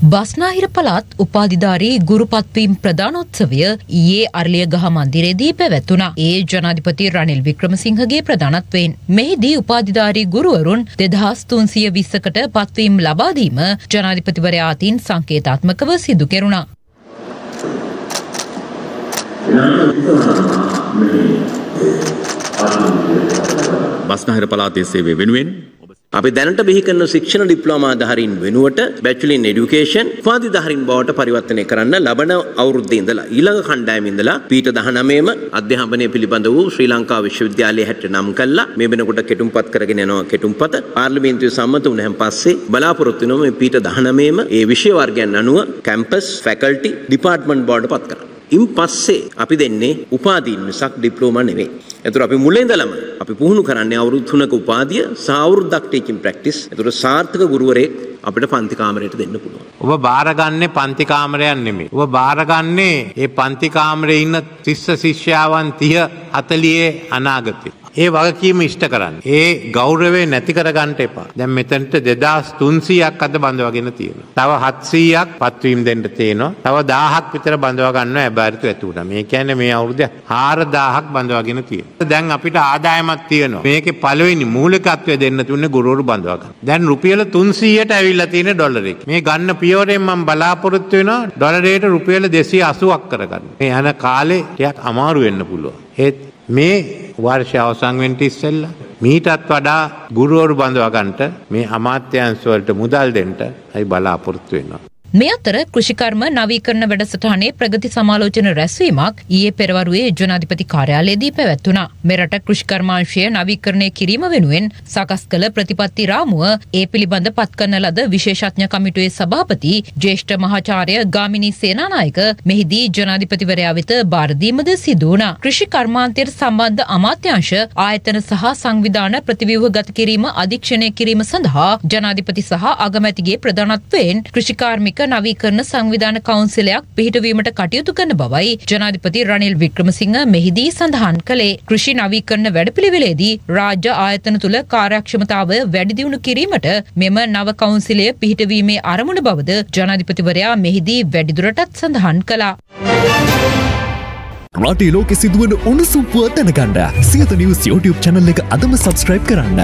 බස්නාහිර පළාත් උපාධිධාරී ගුරුපත්වීම් ප්‍රධානෝත්සවය ඊයේ අරලියගහ මන්දිරයේදී පැවැත්වුණා. ඒ ජනාධිපති රනිල් වික්‍රමසිංහගේ ප්‍රධානත්වයෙන්. මෙහිදී උපාධිධාරී ගුරුවරුන් දෙදහස් තුන්සිය විස්සකට පත්වීම් ලබාදීම ජනාධිපතිවරයා අතින් සංකේතාත්මකව සිදු කෙරුණා. බස්නාහිර පළාතේ සේවය වෙනුවෙන් අපි දැනට බිහි කරන ශික්ෂණ ඩිප්ලෝමා ධාරීන් වෙනුවට බැචලර් ඉන් এඩියුකේෂන් උපාධි ධාරීන් බවට පරිවර්තනය කරන්න ලබන අවුරුද්දේ ඉඳලා ඊළඟ කණ්ඩායමේ ඉඳලා පීඨ 19ම අධ්‍යාපනය පිළිබඳ වූ ශ්‍රී ලංකා විශ්වවිද්‍යාලයේ හැට නම් කළා. මේ වෙනකොට කෙටුම්පත් කරගෙන යනවා කෙටුම්පත. පාර්ලිමේන්තුවේ සම්මත වුණහන් පස්සේ බලාපොරොත්තු වෙනවා මේ පීඨ 19ම ඒ විෂය වර්ගයන් අනුව කැම්පස් ෆැකල්ටි ඩිපාර්ට්මන්ට් බවට පත් කරන්න. ඉන් පස්සේ අපි දෙන්නේ උපාධීන් මිසක් ඩිප්ලෝමා නෙවෙයි. එතකොට අපි මුලින් ඉඳලම අපි පුහුණු කරන්නේ අවුරුදු 3ක උපාධිය සහ අවුරුද්දක් ටීචින් ප්‍රැක්ටිස්. එතකොට සාර්ථක ගුරුවරයෙක් අපිට පන්ති කාමරයට දෙන්න පුළුවන්. ඔබ බාරගන්නේ පන්ති කාමරයක් නෙමෙයි. ඔබ බාරගන්නේ ඒ පන්ති කාමරේ ඉන්න ශිෂ්‍ය ශිෂ්‍යාවන් 30 40 අනාගතේ. ඒ වගකීම ඉෂ්ට කරන්න. ඒ ගෞරවය නැති කරගන්න එපා. දැන් මෙතනට 2300ක් අද බඳවගෙන තියෙනවා. තව 700ක් පත්වීම් දෙන්න තියෙනවා. තව 1000ක් විතර බඳව ගන්නවා ඇබාරිතු ඇතුළට. මේ කියන්නේ මේ අවුරුද්දේ 4000ක් බඳවගෙන තියෙනවා. දැන් අපිට ආදායමක් තියෙනවා. මේකේ පළවෙනි මූලිකත්වය දෙන්න තුන්නේ ගුරුවරු බඳව ගන්න. දැන් රුපියල 300ට ඇවිල්ලා තියෙන ඩොලර් එක. මේ ගන්න පියවරෙන් මම බලාපොරොත්තු වෙනවා ඩොලරයට රුපියල 280ක් කරගන්න. මේ යන කාලේ ටිකක් අමාරු වෙන්න පුළුවන්. ඒත් මේ වර්ෂ අවසන් වෙන්න ඉස්සෙල්ලා මීටත් වඩා ගුරුවරු බඳවගන්නට මේ අමාත්‍යංශ වලට මුදල් දෙන්න අපි බලාපොරොත්තු වෙනවා. මේ අතර කෘෂිකර්ම නවීකරණ වැඩසටහනේ ප්‍රගති සමාලෝචන රැස්වීමක් ඊයේ පෙරවරුවේ ජනාධිපති කාර්යාලයේදී පැවැත්වුණා. මෙරට කෘෂිකර්මාංශය නවීකරණය කිරීම වෙනුවෙන් සකස් කළ ප්‍රතිපත්ති රාමුව ඒ පිළිබඳ පත්කරන ලද විශේෂඥ කමිටුවේ සභාපති ජ්‍යෙෂ්ඨ මහාචාර්ය ගාමිණී සේනානායක මෙහිදී ජනාධිපතිවරයා වෙත බාර දීමද සිදු වුණා. කෘෂිකර්මාන්තයට සම්බන්ධ අමාත්‍යාංශ ආයතන සහ සංවිධාන ප්‍රතිව්‍යුහගත කිරීම අධීක්ෂණය කිරීම සඳහා ජනාධිපති සහ අගමැතිගේ ප්‍රධානත්වයෙන් කෘෂිකාර්මික ආර්ථික නවීකරණ සංවිධාන කවුන්සිලයක් පිහිටවීමට කටයුතු කරන බවයි ජනාධිපති රනිල් වික්‍රමසිංහ මෙහිදී සඳහන් කළේ. කෘෂි නවීකරණ වැඩපිළිවෙලේදී රාජ්‍ය ආයතන තුළ කාර්යක්ෂමතාව වැඩි දියුණු කිරීමට මෙම නව කවුන්සිලය පිහිටවීමේ අරමුණ බවද ජනාධිපතිවරයා මෙහිදී වැඩිදුරටත් සඳහන් කළා. රටේ ලෝකෙ සිදුවන උණුසුම්පුව දැනගන්න සියත නිවස් YouTube චැනල් එක අදම සබස්ක්‍රයිබ් කරන්න.